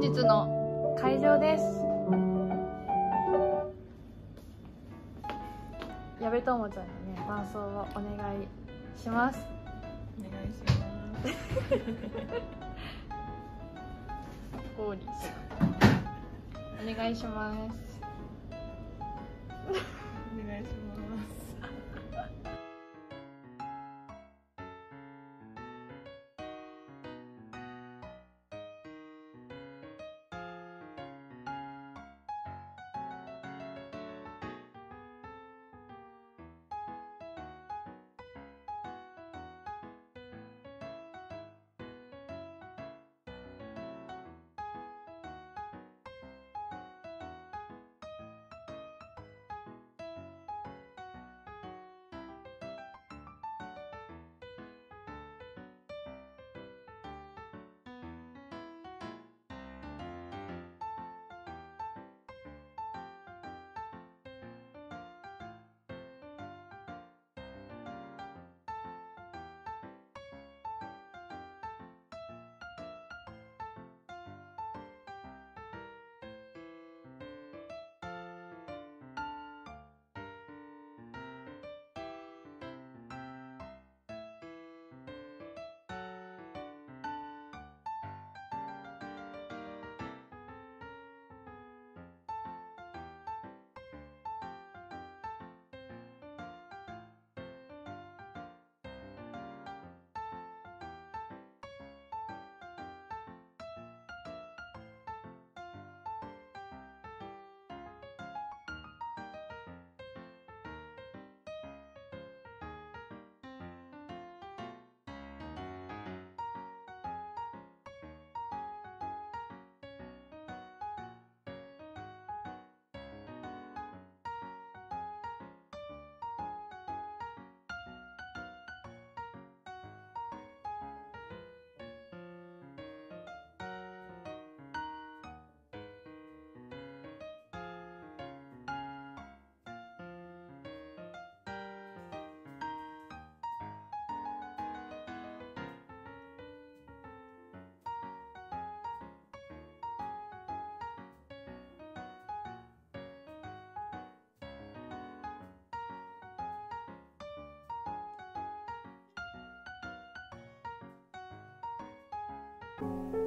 本日の会場です。矢部友ちゃんにね伴奏をお願いします。お願いします。ゴーリーさんお願いします。お願いします「you